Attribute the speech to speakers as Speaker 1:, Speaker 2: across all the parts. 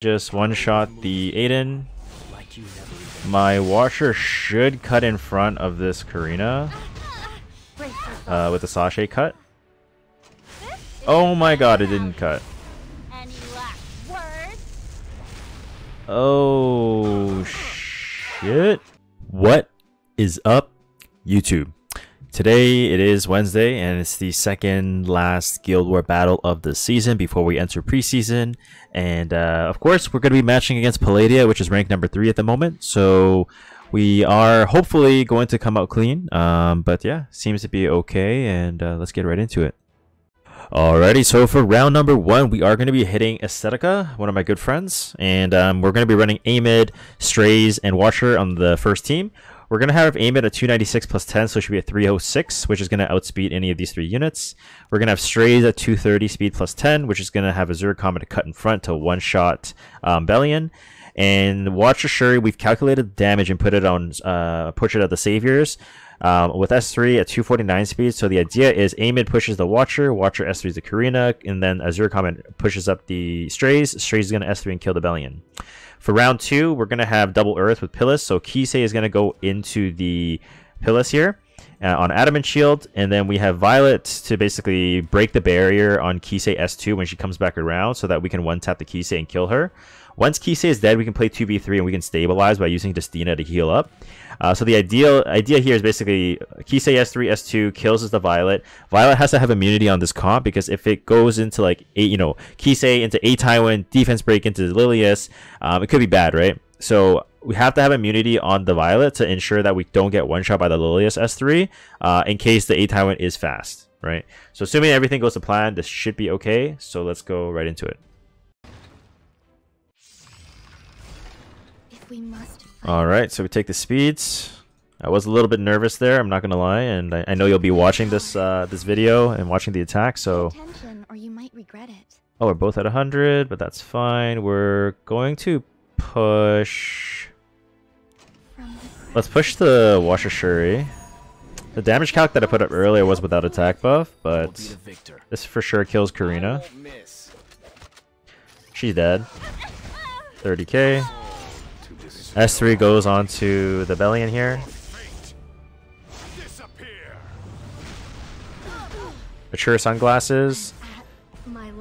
Speaker 1: just one-shot the Adin. My Watcher should cut in front of this Karina uh, with the sachet cut. Oh my god, it didn't cut. Oh shit. What is up, YouTube? Today it is Wednesday and it's the second last Guild War battle of the season before we enter preseason. And uh, of course, we're going to be matching against Palladia, which is ranked number three at the moment. So we are hopefully going to come out clean. Um, but yeah, seems to be okay. And uh, let's get right into it. Alrighty, so for round number one, we are going to be hitting Aesthetica, one of my good friends, and um, we're going to be running Amid, Straze, and Watcher on the first team. We're going to have Amid at 296 plus 10, so it should be at 306, which is going to outspeed any of these three units. We're going to have Straze at 230 speed plus 10, which is going to have Azure to cut in front to one-shot um, Bellion. And Watcher Schuri, we've calculated the damage and put it on uh, Portrait of the Saviors. Um, with S3 at 249 speed, so the idea is Amid pushes the Watcher, Watcher S3 is the Karina, and then Azure Comet pushes up the Straze. Straze is going to S3 and kill the Bellion. For round two, we're going to have double Earth with Pyllis. So Kise is going to go into the Pyllis here uh, on Adamant Shield. And then we have Violet to basically break the barrier on Kise S2 when she comes back around so that we can one-tap the Kise and kill her. Once Kise is dead, we can play 2v3 and we can stabilize by using Destina to heal up. Uh, so the ideal idea here is basically Kise S3, S2 kills is the Violet. Violet has to have immunity on this comp because if it goes into like, a, you know, Kise into A Tywin, defense break into Lilias, um, it could be bad, right? So we have to have immunity on the Violet to ensure that we don't get one shot by the Lilias S3 uh, in case the A Tywin is fast, right? So assuming everything goes to plan, this should be okay. So let's go right into it. All right, so we take the speeds. I was a little bit nervous there. I'm not gonna lie, and I, I know you'll be watching this uh, this video and watching the attack. So, or you might regret it. oh, we're both at 100, but that's fine. We're going to push. Let's push the Watcher Schuri. The damage calc that I put up earlier was without attack buff, but this for sure kills Karina. She's dead. 30k. S3 goes on to the Bellion here. Mature sunglasses.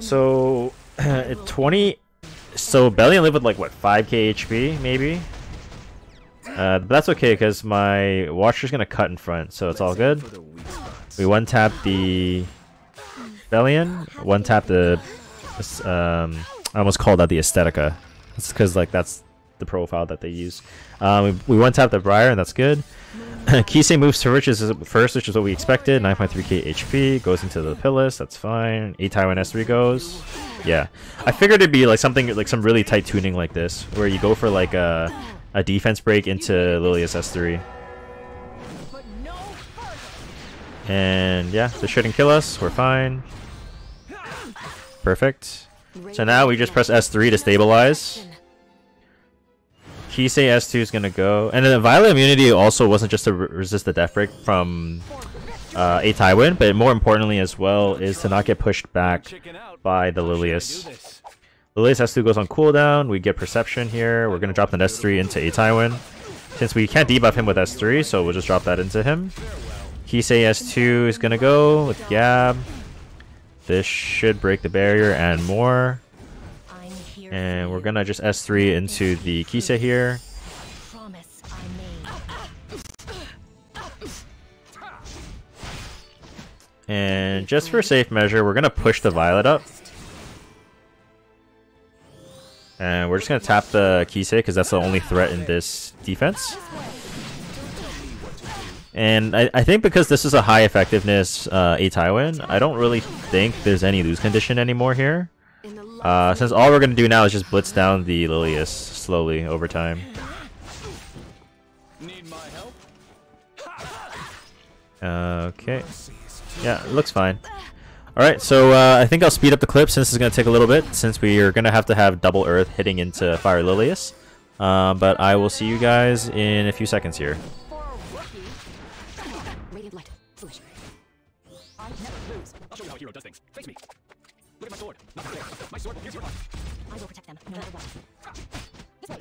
Speaker 1: So, 20... So, Bellion live with like, what, 5k HP, maybe? Uh, but that's okay, because my Watcher's to cut in front, so it's all good. We one-tap the Bellion, one-tap the... Um, I almost called that the Aesthetica. It's because, like, that's the profile that they use. Um, we, we one tap the Briar, and that's good. Kise moves to Riches first, which is what we expected. 9.3k HP, goes into the Pyllis, that's fine. A Tywin S3 goes. Yeah. I figured it'd be like something, like some really tight tuning like this, where you go for like a, a defense break into Lilias S3. And yeah, this shouldn't kill us, we're fine. Perfect. So now we just press S3 to stabilize. Kise S2 is gonna go, and then the Violet immunity also wasn't just to re resist the death break from uh, a Tywin, but more importantly as well is to not get pushed back by the Lilias. Lilias S2 goes on cooldown. We get perception here. We're gonna drop the S3 into a Tywin. Since we can't debuff him with S3, so we'll just drop that into him. Kisei S2 is gonna go with Gab. This should break the barrier and more. And we're gonna just S3 into the Kise here. And just for safe measure, we're gonna push the Violet up. And we're just gonna tap the Kise because that's the only threat in this defense. And I, I think because this is a high effectiveness uh, A Tywin, I don't really think there's any lose condition anymore here. Uh, since all we're going to do now is just blitz down the Lilias slowly over time. Okay. Yeah, it looks fine. Alright, so uh, I think I'll speed up the clip since it's going to take a little bit, since we are going to have to have double Earth hitting into Fire Lilias. Um, but I will see you guys in a few seconds here. My sword. Pierce your heart. I will protect
Speaker 2: them, no matter what. This way.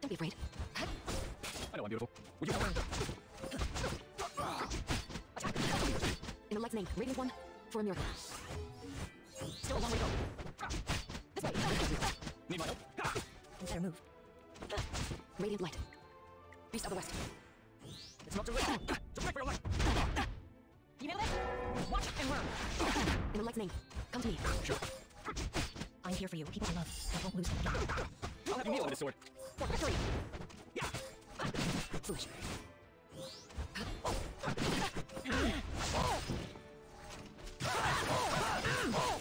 Speaker 2: Don't be afraid.
Speaker 3: I know I'm beautiful. Would you?
Speaker 2: Attack. In the light's name, Radiant One, for a miracle. Still a long way to go. This way.
Speaker 3: Need my help?
Speaker 2: And better move. Radiant light. Beast of the West.
Speaker 3: It's not too late. Just wait for your life.
Speaker 2: You nailed it? Watch and learn. In the light's name, come to me.
Speaker 3: Sure.
Speaker 2: I'm here for you. People I love. I won't lose them.
Speaker 3: I'll have you kneel on this sword.
Speaker 2: For victory! Foolish.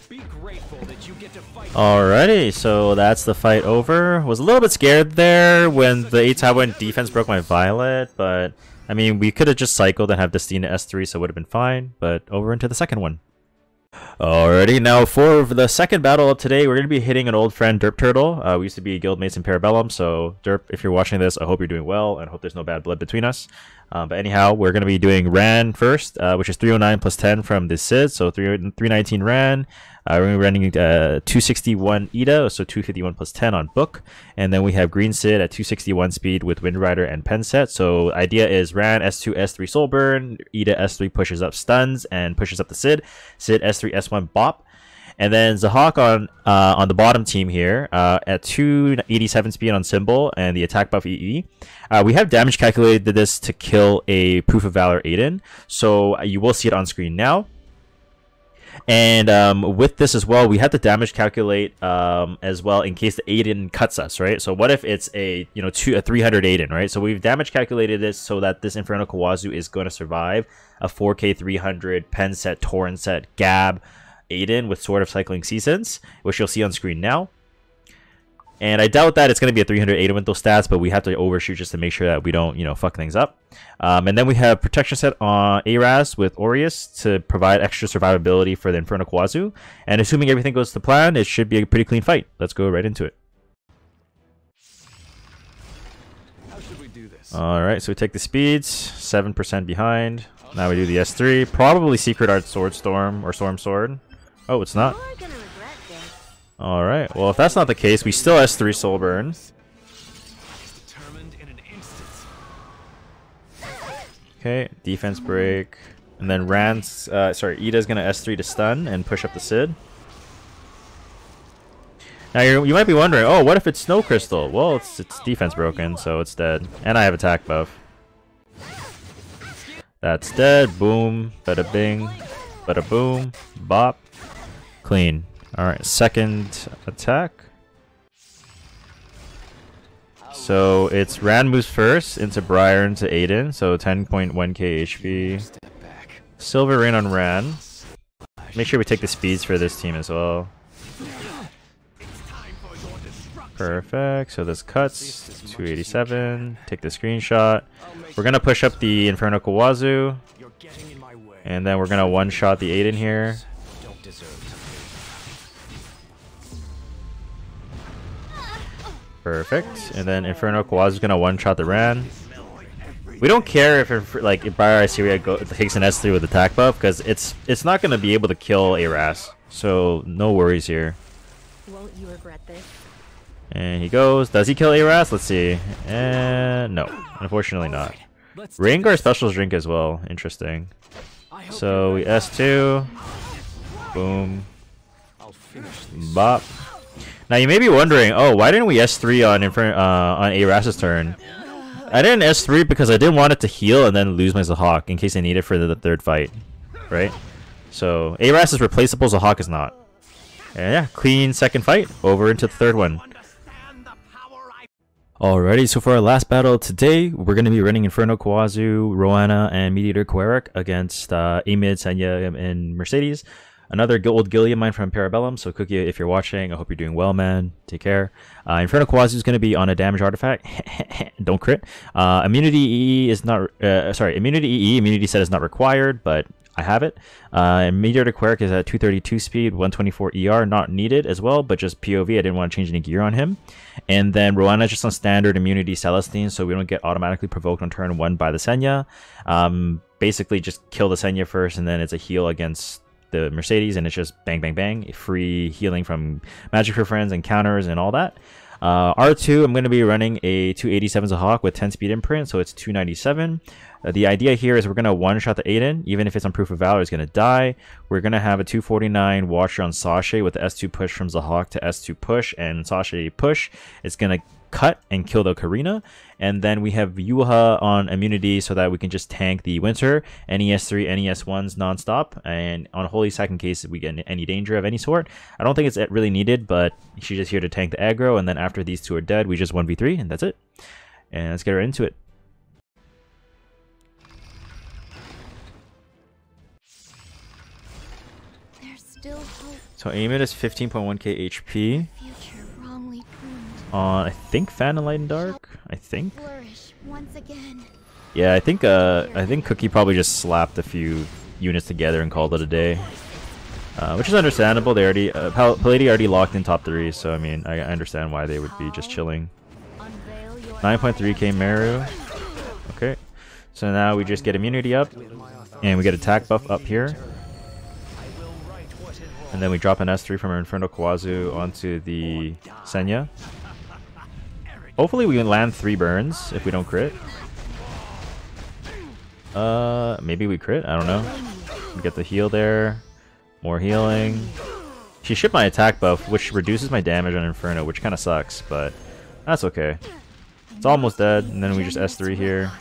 Speaker 3: Be grateful that you get to fight.
Speaker 1: Alrighty, so that's the fight over. Was a little bit scared there when the 8 went defense broke my Violet, but I mean, we could have just cycled and have Destina S3, so it would have been fine. But over into the second one. Alrighty, now for the second battle of today, we're going to be hitting an old friend, Derp Turtle. Uh, we used to be guildmates in Parabellum, so Derp, if you're watching this, I hope you're doing well and hope there's no bad blood between us. Um, but anyhow, we're going to be doing Ran first, uh, which is 309 plus 10 from the Cidd, so 3, 319 Ran. Uh, we're running uh, 261 Ida, so 251 plus 10 on book. And then we have Green Cidd at 261 speed with Wind Rider and Pen set. So idea is Ran S2, S3 Soul Burn, Ida S3 pushes up stuns and pushes up the Cidd. Cidd S3, S1 Bop. And then Zahhak on uh, on the bottom team here uh, at 287 speed on Symbol and the attack buff EE. Uh, we have damage calculated this to kill a Proof of Valor Adin. So you will see it on screen now. And um, with this as well, we have to damage calculate um, as well in case the Adin cuts us, right? So what if it's a you know two a 300 Adin, right? So we've damage calculated this so that this Inferno Kawazu is going to survive a 4K 300 pen set, Torrent set, Gab Adin with Sword of Cycling Seasons, which you'll see on screen now. And I doubt that it's going to be a 300 Adin with those stats, but we have to overshoot just to make sure that we don't, you know, fuck things up. Um, and then we have protection set on Aras with Aurius to provide extra survivability for the Inferno Kawazu. And assuming everything goes to plan, it should be a pretty clean fight. Let's go right into it.
Speaker 3: How should we do this?
Speaker 1: Alright, so we take the speeds, 7% behind. Now we do the S3. Probably Secret Art Sword Storm or Storm Sword. Oh, it's not.
Speaker 4: You're gonna regret this.
Speaker 1: Alright, well if that's not the case, we still S3 Soul Burn.
Speaker 3: Determined in an instant.
Speaker 1: Okay, defense break. And then Rand's, uh, sorry, Ida's gonna S3 to stun and push up the Cidd. Now you you might be wondering, oh, what if it's Snow Crystal? Well, it's it's defense broken, so it's dead. And I have attack buff. That's dead. Boom. Bada bing. Bada boom. Bop. Clean. Alright, second attack. So it's Rand moves first into Briar into Adin, so 10.1k HP. Silver Rain on Ran. Make sure we take the speeds for this team as well. Perfect. So this cuts 287. Take the screenshot. We're gonna push up the Inferno Kawazu, and then we're gonna one-shot the Adin here. Perfect. And then Inferno Kawazu's gonna one-shot the Ran. We don't care if Infer- like if Briar Iseria go- takes an S3 with attack buff because it's it's not gonna be able to kill Aras. So no worries here.
Speaker 4: Won't you regret this?
Speaker 1: And he goes. Does he kill Aras? Let's see. And no, unfortunately not.
Speaker 3: it. Let's
Speaker 1: Rengar specials drink as well. Interesting. So we. S2. Boom.
Speaker 3: I'll finish this.
Speaker 1: Bop. Now you may be wondering, oh, why didn't we S3 on Infer- uh, on Aras's turn? I didn't S3 because I didn't want it to heal and then lose my Zahhak in case I need it for the, the third fight, right? So Aras is replaceable, Zahhak is not. And yeah, clean second fight. Over into the third one. Alrighty, so for our last battle today, we're going to be running Inferno Kawazu, Roana, and Mediator Queric against uh, Amid, Senya, and Mercedes. Another old gilly of mine from Parabellum. So, Cookie, if you're watching, I hope you're doing well, man. Take care. Uh, Inferno Kawazu is going to be on a damage artifact. Don't crit. Uh, immunity EE is not. Uh, sorry, immunity EE, immunity set is not required, but I have it. Uh, and Mediator Queric is at 232 speed, 124 ER, not needed as well, but just POV. I didn't want to change any gear on him. And then Roana is just on standard immunity Celestine, so we don't get automatically provoked on turn one by the Senya. Um, basically, just kill the Senya first, and then it's a heal against the Mercedes, and it's just bang, bang, bang, free healing from Magic for Friends and counters and all that. Uh, R2, I'm going to be running a 287 Hawk with 10 speed imprint, so it's 297. Uh, the idea here is we're going to one-shot the Adin, even if it's on Proof of Valor, it's going to die. We're going to have a 249 Watcher on Sasha with the S2 push from Zahhak to S2 push, and Sasha push. It's going to cut and kill the Karina. And then we have Yuha on immunity so that we can just tank the Winter, NES3, NES1s nonstop. And on Holy Sack in case we get any danger of any sort. I don't think it's really needed, but she's just here to tank the aggro. And then after these two are dead, we just 1v3 and that's it. And let's get right into it.
Speaker 4: There's still hope.
Speaker 1: So Amid is 15.1k HP
Speaker 4: Future wrongly pruned.
Speaker 1: On I think Fan and Light and Dark. I think.
Speaker 4: Once again.
Speaker 1: Yeah, I think uh I think Cookie probably just slapped a few units together and called it a day. Uh, which is understandable. They already uh, Pal- Palladi already locked in top three, so I mean I, I understand why they would be just chilling. 9.3k Meru. Okay, so now we just get immunity up, and we get attack buff up here, and then we drop an S3 from our Inferno Kawazu onto the Senya. Hopefully we can land three burns if we don't crit. Uh, maybe we crit. I don't know. We get the heal there. More healing. She shipped my attack buff, which reduces my damage on Inferno, which kind of sucks, but that's okay. It's almost dead, and then we just S3 here.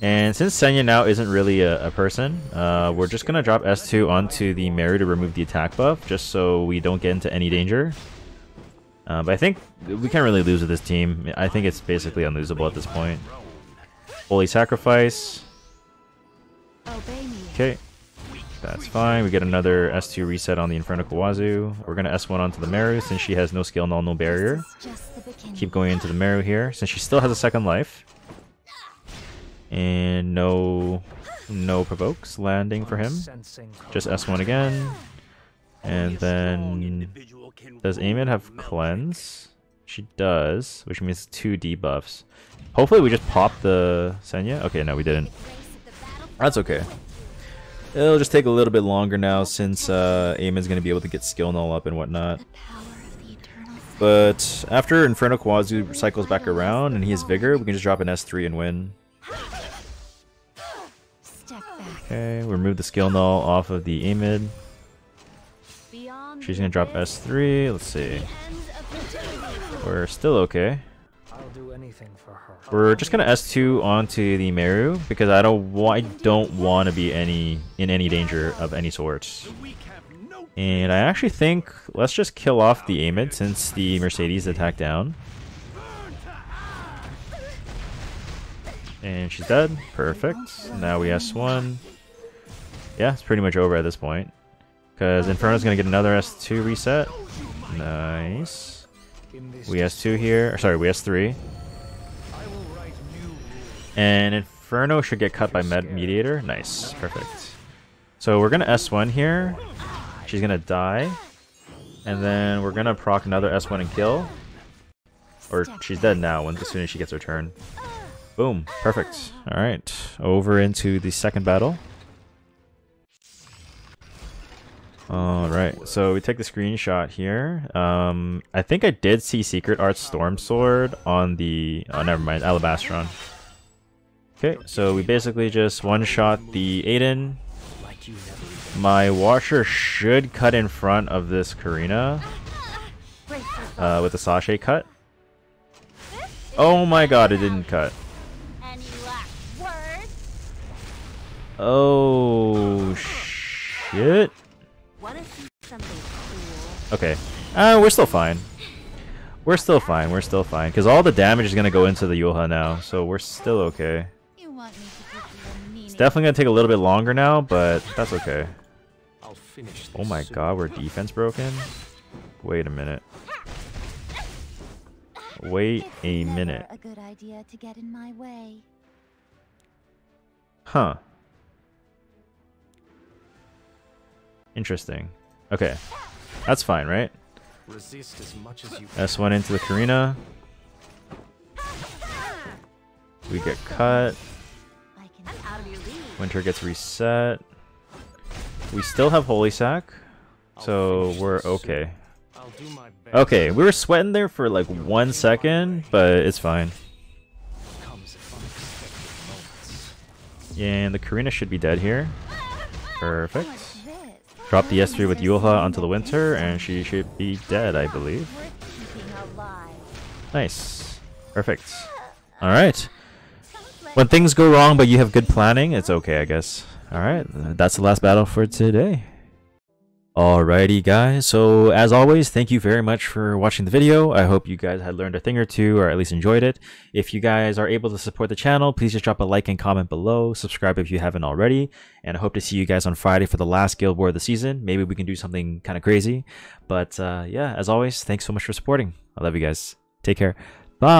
Speaker 1: And since Senya now isn't really a, a person, uh, we're just gonna drop S2 onto the Mary to remove the attack buff, just so we don't get into any danger. Uh, but I think we can't really lose with this team. I think it's basically unlosable at this point. Holy Sacrifice. Okay. That's fine. We get another S2 reset on the Inferno Kawazu. We're gonna S1 onto the Meru since she has no skill, null, no barrier. Keep going into the Meru here since she still has a second life. And no no provokes landing for him. Just S1 again. And then does Amid have cleanse? She does, which means two debuffs. Hopefully we just pop the Senya. Okay, no, we didn't. That's okay. It'll just take a little bit longer now since uh, Amon's going to be able to get skill null up and whatnot.
Speaker 4: The power of the eternal
Speaker 1: But after Inferno Kawazu cycles back around and he has Vigor, we can just drop an S3 and win. Okay, we remove the skill null off of the Amid. She's going to drop S3. Let's see.
Speaker 4: the ends of eternity.
Speaker 1: We're still okay.
Speaker 5: I'll do anything for her.
Speaker 1: We're just gonna S2 onto the Meru because I don't I don't want to be any in any danger of any sorts. And I actually think let's just kill off the Amid since the Mercedes attacked down. And she's dead. Perfect. Now we S1. Yeah, it's pretty much over at this point. Because Inferno's gonna get another S2 reset. Nice. We S2 here. Or sorry, we S3. And Inferno should get cut by Med Mediator. Nice. Perfect. So we're going to S1 here. She's going to die. And then we're going to proc another S1 and kill. Or she's dead now when, as soon as she gets her turn. Boom. Perfect. Alright. Over into the second battle. Alright, so we take the screenshot here. Um, I think I did see Secret Art Storm Sword on the... Oh, never mind. Alabastron. Okay, so we basically just one-shot the
Speaker 5: Adin.
Speaker 1: My Watcher should cut in front of this Karina uh, with the Sashay cut. Oh my god, it didn't cut. Oh, shit. Okay. Uh, we're still fine. We're still fine. We're still fine. Because all the damage is going to go into the Yuha now. So we're still okay.
Speaker 4: You want me to give you a meaning?
Speaker 1: It's definitely going to take a little bit longer now, but that's okay. Oh my god, we're defense broken? Wait a minute. Wait a minute.
Speaker 4: A good idea to get in my way.
Speaker 1: Huh. Interesting. Okay. That's fine, right?
Speaker 5: Resist as much as you
Speaker 1: S1 into the Karina. We get cut. Winter gets reset. we still have Holy Sack, so we're okay. Okay, we were sweating there for like one second, but it's fine. And the Karina should be dead here. Perfect. Drop the S3 with Yuha onto the Winter, and she should be dead, I believe. Nice. Perfect. Alright. When things go wrong but you have good planning, it's okay, I guess. Alright, that's the last battle for today. Alrighty guys, so as always, thank you very much for watching the video. I hope you guys had learned a thing or two or at least enjoyed it. If you guys are able to support the channel, please just drop a like and comment below. Subscribe if you haven't already. And I hope to see you guys on Friday for the last Guild War of the season. Maybe we can do something kind of crazy. But uh, yeah, as always, thanks so much for supporting. I love you guys. Take care. Bye.